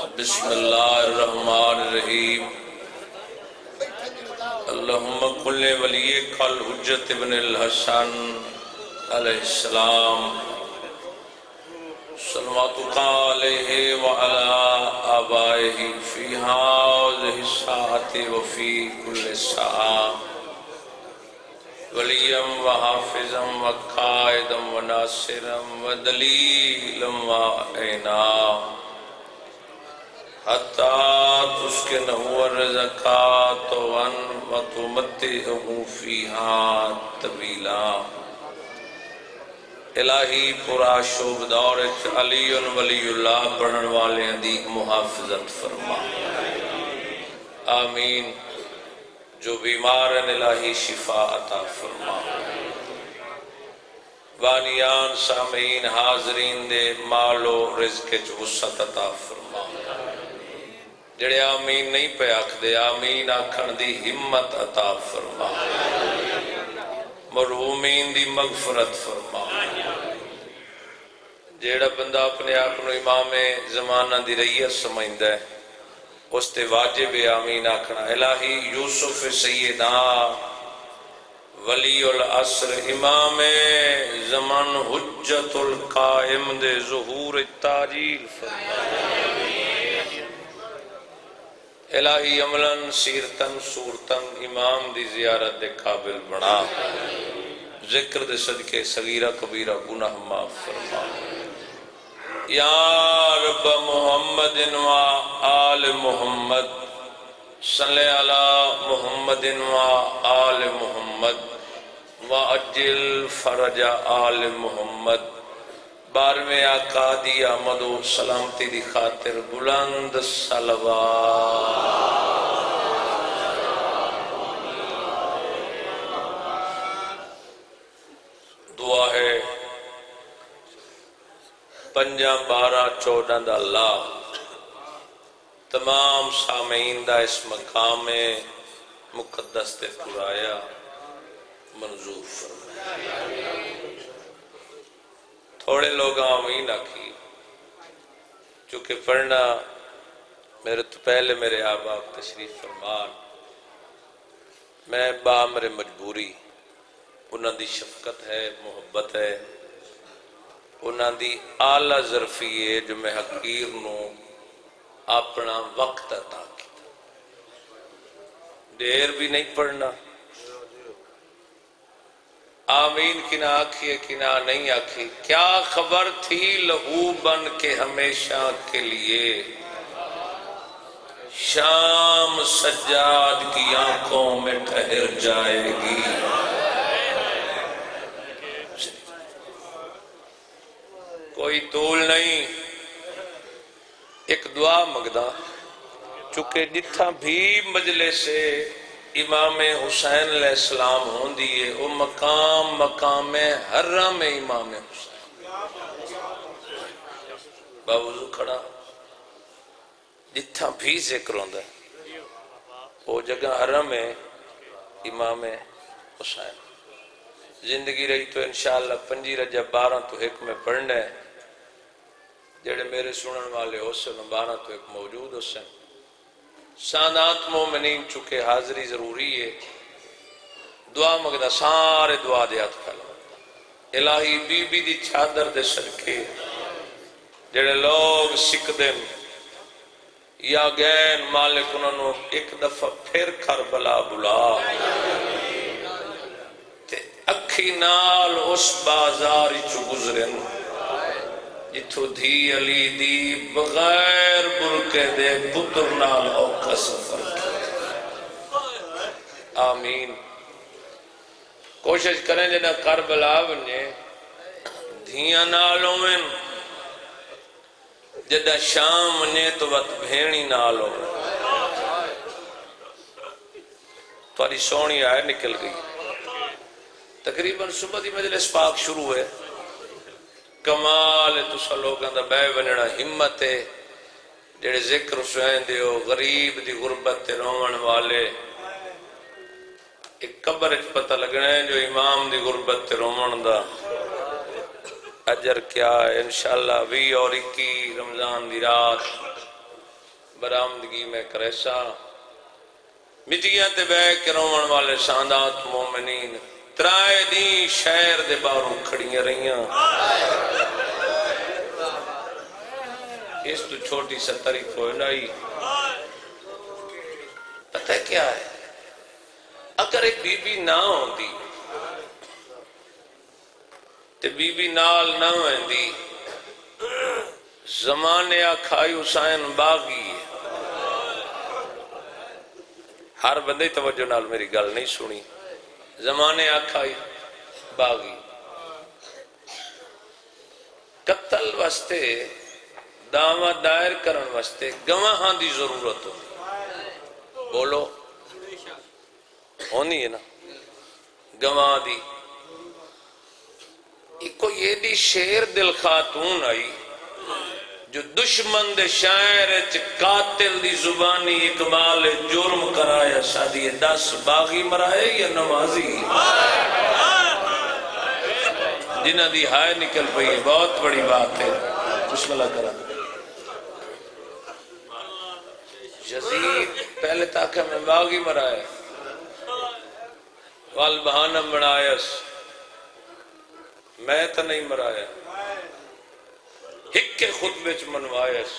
بسم اللہ الرحمن الرحیم۔ اللہم کل ولی کل حجت ابن الحسن علیہ السلام۔ صلواتک علیہ وعلا آبائہ فی حاضر الساعت وفی کل ساعت ولیم و حافظم و قائدم و ناصرم و دلیلم و عینام حتی تسکنہو الرزقات ون و تمتعہو فیہا طویلا الہی پورا شوب دورت علی ولی اللہ پڑھن والے دی محافظت فرما۔ آمین۔ جو بیمار ہیں الہی شفا عطا فرما۔ وانیان سامعین حاضرین دے مال و رزق چ وسعت عطا فرما۔ جڑے آمین نہیں پہ آکھ دے آمین آکھن دی ہمت عطا فرما مرحومین دی مغفرت فرما جیڑا بندہ اپنے آپ نو امام زمانہ دی ریت سمجھدا ہے اس تے واجب آمین آکھنا الہی یوسف سیدہ ولی العصر امام زمان حجت القائم دے ظہور تاجیل فرما الہی عملاً سیرتن سورتن امام دی زیارت دے قابل بنا۔ ذکر دے صدقے صغیرہ کبیرہ گناہ معاف فرما۔ یا رب محمد و آل محمد صلی علی محمد و آل محمد و اجل فرج آل محمد۔ بارہویں آقا دی آمد و سلامتی دی خاطر بلند سلوات۔ دعا ہے۔ پنجا بارہ چودہ دا اللہ۔ تمام سامعین دا اس مقام مقدس تے پرایا منظور فرمایا تھوڑے لوگ آمین آکھی چونکہ پڑھنا میرے تو پہلے میرے آباب تشریف فرمان۔ میں بامر مجبوری، انہاں دی شفقت ہے، محبت ہے۔ انہاں دی آلہ ظرفی ہے جو میں حقیر نو اپنا وقت عطا کیتا۔ دیر بھی نہیں پڑھنا۔ آمین کی نہ آکھی ہے کی نہ نہیں آکھی کیا خبر تھی لہو بن کے ہمیشہ کے لیے؟ شام سجاد کی آنکھوں میں ٹھہر جائے گی۔ کوئی طول نہیں۔ ایک دعا مگدہ چونکہ جتھا بھی مجلے سے امام حسین علیہ السلام ہوں دیئے وہ مقام مقام حرم امام حسین۔ باوضو کھڑا۔ جتھا بھی ذکر ہوں ہے وہ جگہ حرم امام حسین۔ زندگی رہی تو انشاءاللہ پنجی رجب بارہ تو ایک میں پڑھنا ہے، جڑے میرے سنن والے حسن بارہ تو ایک موجود حسن سادات مومنین چکے حاضری ضروری ہے۔ دعا مگدہ سارے دعا دے ہاتھ پھیلا الہی بی بی دی چھادر دے صدقے۔ جڑے لوگ سکھ دن یا گین مالک انہوں ایک دفعہ پھر کربلا بلا۔ تے اکھی نال اس بازاری چو گزرن جتو دھی علی دی بغیر برکے دے پتر نال اوکا سفر آمین۔ کوشش کریں جنہ کربلا بنے دھیاں نالوں میں جدہ شام نے تو وقت بھینی نالوں تواری سونی آئے نکل گئی۔ تقریباً صبح دی مجلس پاک شروع ہے کمال ہے تسا لوگاں دا بے بننا ہمت ہے۔ جڑے ذکر حسین دیو غریب دی غربت تے رومن والے۔ ایک قبر اچ پتہ لگنا ہے، جو امام دی غربت تے رومن دا۔ اجر کیا ہے، انشاءاللہ وی اور اکی رمضان دی رات۔ برآمدگی میں کریسا مٹیاں تے بے کے رومن والے ساندات مومنین۔ ترائے دی شہر دے باروں کھڑیاں رہیاں۔ اس تو چھوٹی ستری کوئی جی۔ نہیں پتہ کیا ہے؟ اگر ایک بی بی نہ ہوندی تے بی بی نال نہ ہوندی، زمانے آکھائی حسین باغی ہے۔ ہر بندے توجہ نال میری گل نہیں سنی۔ زمانے آکھائی باغی۔ قتل واسطے، دعوی دائر کرن واسطے گواہاں دی ضرورت ہو بولو، ہونی ہے نا؟ گواہ دی۔ ایک یہ دی شیر دل خاتون آئی۔ جو دشمن دے شاعر چ قاتل دی زبانی اقبال جرم کرایا، شادی دس باغی مرائے یا نمازی جنہ دی ہائے نکل پئی ہے، بہت بڑی بات ہے۔ بسم اللہ کرا۔ یزید، پہلے تاکہ میں باغی مرائے۔ وال بہانم بنایس میں تو نہیں مرایا ہک کے خطبے چ منوایس،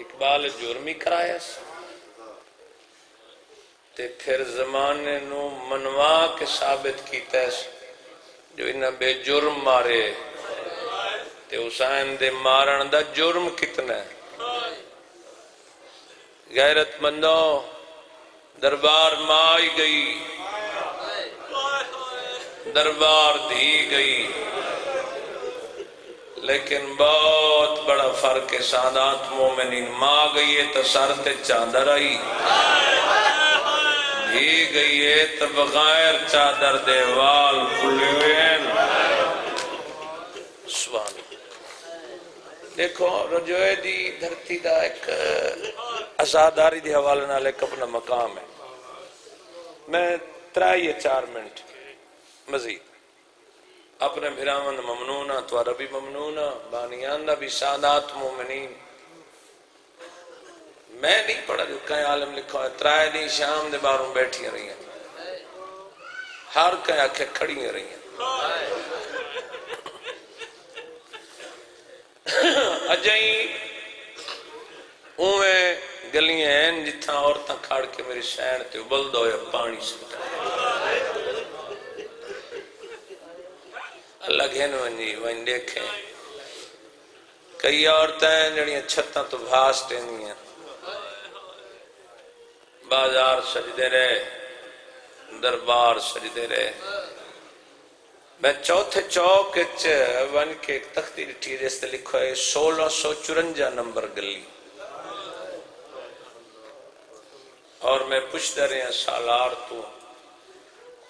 اقبال جرمی کرایس۔ تے پھر زمانے نو منوا کے ثابت کیتا ہے، جو انہاں بے جرم مارے، تے حسین دے مارن دا جرم کتنا ہے۔ غیرت مندوں، دربار مائی گئی، دربار دی گئی۔ لیکن بہت بڑا فرق ہے، سادات مومنین ماں گئی ہے تو سر تے چادر آئی۔ دی گئی ہے تو بغیر چادر دے وال کھلوین سبحان دیکھو رجوے دی دھرتی دا ایک ازاداری دی حوالے نال ایک اپنا مقام ہے۔ میں ترائی چار منٹ۔ مزید۔ اپنے بھراون ممنونہ تو عربی ممنونہ بانیان دا بھی سادات مومنین۔ میں نہیں پڑھا جو کہیں عالم لکھا ہے، ترائے دی شام دے باروں بیٹھی رہی ہیں۔ ہر کہیں آکھے کھڑی رہی ہیں۔ اجائیں اوے گلیاں ہیں، جتھاں عورتاں کھاڑ کے میری شہر تے ابل دو پانی سکتا اللہ گھن ونجی ون دیکھیں کئی عورتیں ہیں جڑیاں چھتاں تو بھاس ٹینی بازار سجدے رہے دربار سجدے رہے میں چوتھے چوک ون کے ایک تختی لٹھی جس تے لکھو ہے سولہ سو چرنجا نمبر گلی اور میں پوچھتا رہے ہیں سالار تو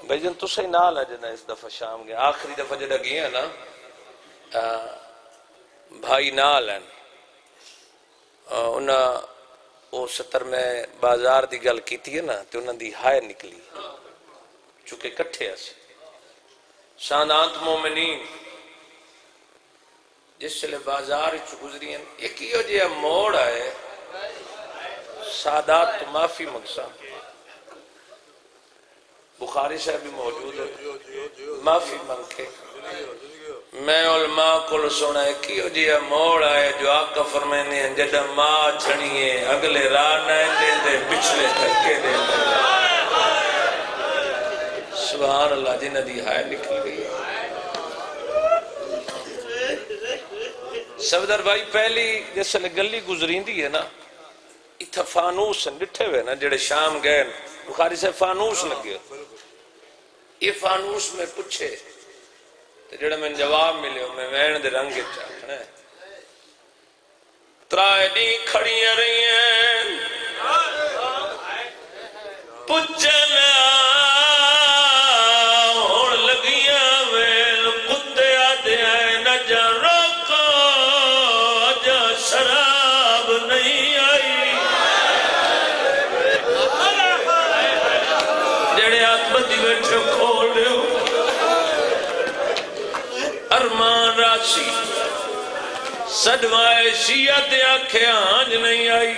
بھائی جن تو صحیح نال ہے جنا اس دفعہ شام گیا آخری دفعہ جڑا گیا نا بھائی نال ہیں۔ انہاں، او ستر میں بازار دی گل کیتی ہے نا تو انہاں دی ہائے نکلی۔ چونکہ کٹھے ایسے سانات مومنین، جس سے بازار چ گزری ہیں، ایک ہی ہو جیا موڑ آئے، سادات تو معافی مقصا بخاری صاحب بھی موجود ہے۔ معافی منگ کے میں علماء کو سونا ہے کیوں جی موڑ آئے جو آقا فرمینے ہیں جدہ ماں چھڑیے اگلے راہ نہ دے دے پچھلے تھکے دے دے سبحان اللہ جی ندی ہائے نکل گئی سبدر بھائی، پہلی جیسے گلی گزرین دی ہے نا اتھا فانوس نٹھے ہوئے نا، جڑے شام گئے۔ نا بخاری سے فانوس لگے۔ یہ فانوس میں پوچھے تو جڑا میں جواب ملے میں وین دے رنگ چاہتا ہے۔ ترائے دی کھڑیاں رہی ہیں۔ پوچھے ارمان راسی سدوائے شیعہ تے آنکھیں آنج نہیں آئی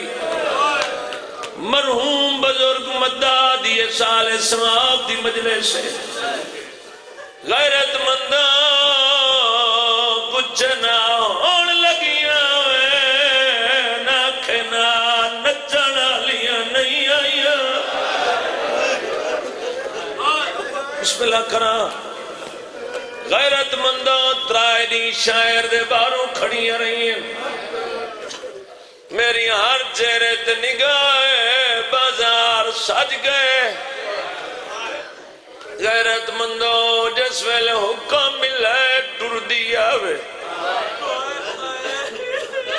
مرحوم بزرگ مدہ دیے سال سماب دی مجلس سے غیرت مندہ پچھنا ہون لگیاں وے ناکھنا نچنا لیا نہیں آئیا بسم اللہ کرا غیرت مندہ ترائے دی شاعر دے باروں کھڑیاں رہی ہیں میری ہر چہرے تے نگاہ بازار سج گئے۔ غیرت مندو جس ویلے حکم ملے ٹر دیا وے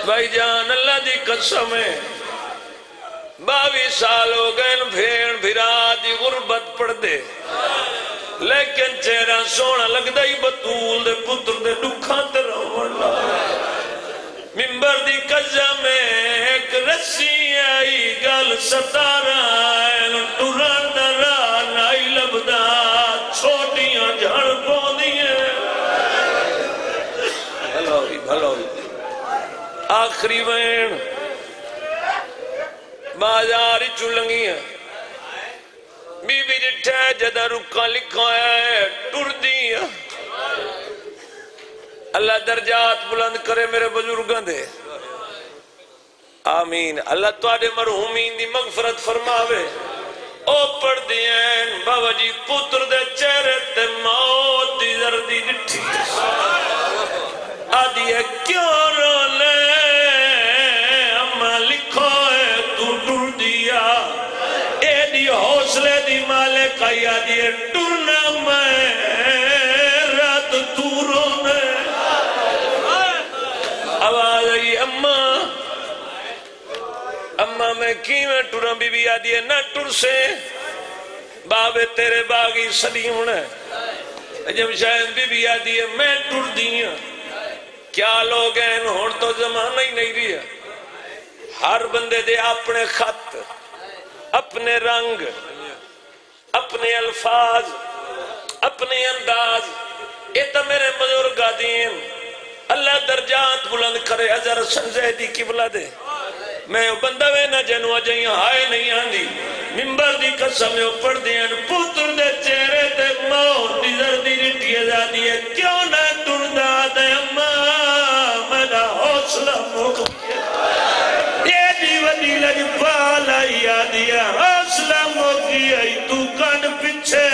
بھائی جان، اللہ دی قسم ہے۔ باوی سال ہو گئے، بھیڑ بھرا دی غربت پڑ دے لیکن چہرہ سونا لگتا ہی بطول دے پتر دے دکھا تے روڑ ممبر دی کجا میں ایک رسی آئی، گل ستارا ٹران درا نائی لبدا چھوٹیاں جھڑ پوندیاں۔ بھلا ہوئی، بھلا آخری وین۔ بازار چلنگیاں بی بی جٹھے جدہ رکا لکھا ہے ٹر دیا اللہ درجات بلند کرے میرے بزرگاں دے۔ آمین۔ اللہ تو آدھے مرحومین دی مغفرت فرماوے۔ او پڑھ دین بابا جی پتر دے چہرے تے موت دی زردی ڈٹھی آدھی ہے، کیوں مالک میں رات آواز آئی میں کی میں بی بی آدھی ہے نہ ٹر سے بابے تیرے باغی صدی ہونا جب شاید بی بی آدھی ہے میں ٹر دیا کیا لوگ ہیں ہون تو زمانہ ہی نہیں رہا ہر بندے دے اپنے خط اپنے رنگ اپنے الفاظ، اپنے انداز، یہ تو میرے بزرگ دین۔ اللہ درجات بلند کرے حضر سنزیدی کی بلا دے۔ میں بندہ وے نہ جنو اجائیں ہائے نہیں آندی۔ ممبر دی قسم میں پڑھ دیا پوتر دے چہرے تے موت دی زردی رٹی ازادی ہے۔ کیوں نہ ٹردا دے اما میرا حوصلہ موک یہ دی ودی لج پالا یادیا تو کن پیچھے